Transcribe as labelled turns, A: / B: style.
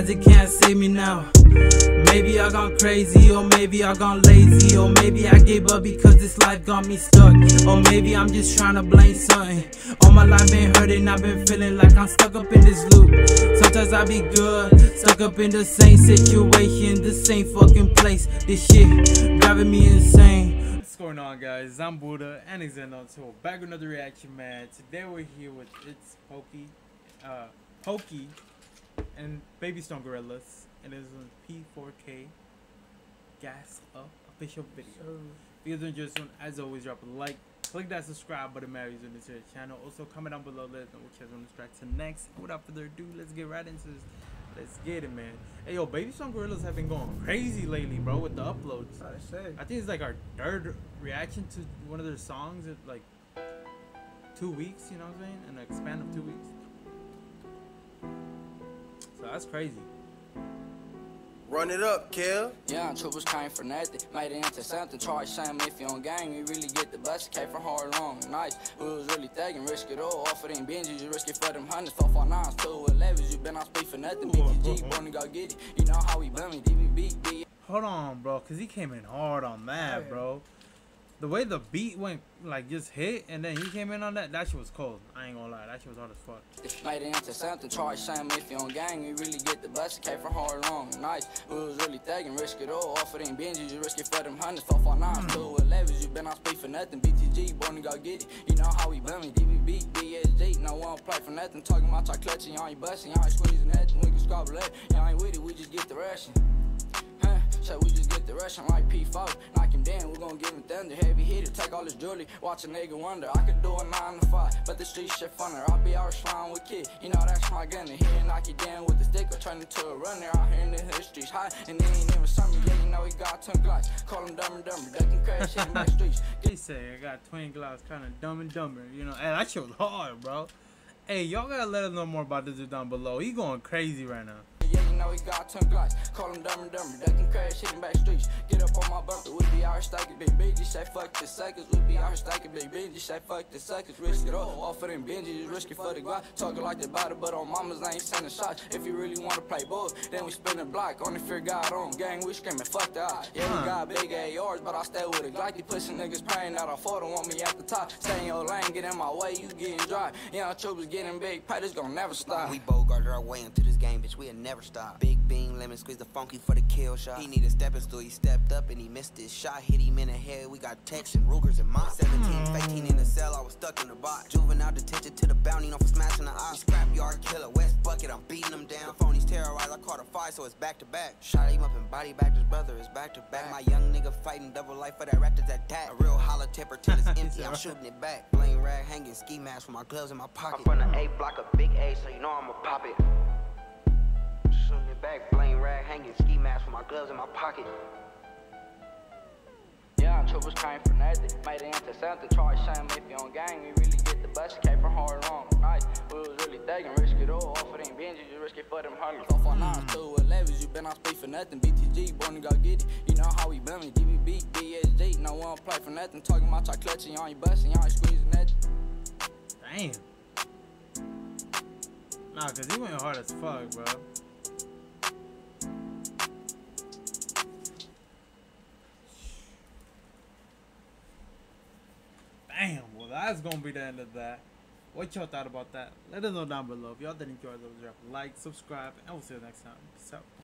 A: magic can't save me now. Maybe I gone crazy, or maybe I gone lazy, or maybe I gave up because this life got me stuck. Or maybe I'm just trying to blame something. All my life been hurting, I've been feeling like I'm stuck up in this loop. Sometimes I be good, stuck up in the same situation, the same fucking place. This shit driving me insane.
B: What's going on, guys? I'm Buddha and Xzendo. So back with another reaction, man. Today we're here with it's Pookie, uh, Pookie, and Baby Stone Gorillas, and it's on P4K Gassed Up official video. If you guys enjoy this one, as always, drop a like, click that subscribe button, man. If you're new to the channel. Also, comment down below, let us know which you guys want to strike to next. Without further ado, let's get right into this. Let's get it, man. Hey, yo, Baby Stone Gorillas have been going crazy lately, bro, with the uploads.
C: I say.
B: I think it's like our third reaction to one of their songs in like two weeks, you know what I'm saying? In a span of two weeks. So that's crazy.
D: Run it up, Kel.
E: Young troopers came for nothing, made it into something. Charge same if you on gang, you really get the bust. Came from hard, long, nice. We was really thugging, risk it all. Off of them binges, you risk it for them hundreds. Four, five, nines, two, elevens. You been on speed for nothing. BTG, born to go get it. You know how we blame me, DBB,
B: Hold on, bro, cause he came in hard on that, bro. The way the beat went, like just hit, and then he came in on that, that shit was cold. I ain't gonna lie, that shit was hard as fuck.
E: Made it into something. Charge same if you on gang, you really get the bust. Came from hard, long, nice. We was really thugging, risk it all. Off of them binges, you risk it for them hundreds. Elevens. You been on speed for nothing. BTG, born to go get it. You know how we me, DBB, BSG. No one play for nothing. Talking about y'all clutching, y'all ain't busting, y'all ain't squeezing nothing. We can it, y'all ain't with it, we just get the rushing. Huh? So we just get the rush on like P4. Knock him down, we gon' give him thunder. Heavy hitter, take all his jewelry. Watch a nigga wonder. I could do a 9 to 5, but the street shit funner. I'll be out slime with kid. You know that's my gunner. Here and knock you down with the stick or turn into a runner. Out here in the hood streets high, and they ain't even summer. Yeah, you know he got 10 glocks. Call him dumb and dumber. Ducking crash in the streets.
B: He said I got twin gloves, kind of dumb and dumber. You know, hey, that shit was hard, bro. Hey, y'all gotta let us know more about this down below. He going crazy right now.
E: Yeah, you know he got 10 glocks. Call him dumb and dumber. Ducking crash hitting back streets. Get up on my bumper. We be out here stacking big bitches. Say fuck the suckers. We be out here stacking big bitches. Say fuck the suckers. Risk it all. Off of them binges. Risk it for the Glock. Talking like the body, but on mamas ain't sending shots. If you really wanna play ball, then we spin the block. Only fear God on gang. We screaming fuck the odds. Yeah, we got big ARs, but I stay with a Glock. These pussy niggas praying that I fall. Don't want me at the top. Stay in your lane. Get in my way. You getting dry. Yeah, Young troopers getting big. Pay this gon' never stop.
F: We bogart our way into this game, bitch. We'll never stop. Big beam, lemon squeeze the funky for the kill shot. He need a stepping stool, he stepped up and he missed his shot. Hit him in the head. We got Tex and Rugers and mine. 17, hmm. 15 in the cell. I was stuck in the box. Juvenile detention to the bounty, known for smashing the eye. Scrapyard killer, West bucket. I'm beating him down. The phonies terrorized. I caught a fight, so it's back to back. Shot him up and body back his brother. It's back to back. My young nigga fighting double life for that raptor's attack. A real hollow temper till it's empty. I'm shooting it back. Bling rag hanging ski mask with my gloves in my pocket. I'm from the A block, a big A, so you know I'ma pop it. Shooting it back, bling rag hanging ski mask with my gloves in my pocket.
E: Young troopers came for nothing, made it into something. Charge same if you on gang, we really get the bust. Came from hard, long, nice. We was really thugging, risk it all. Off of them binges, you risk it for them hundreds. Four, four, nines, two, elevens. You been on speed for nothing. BTG, born to go get it. You know how we blame. DBB, BSG. No one play for nothing. Talking about y'all clutching, y'all ain't busting, y'all ain't squeezing nothing.
B: Damn. Nah, cause he went hard as fuck, bro. That's gonna be the end of that. What y'all thought about that? Let us know down below. If y'all did enjoy those, drop a like, subscribe, and we'll see you next time. Peace out.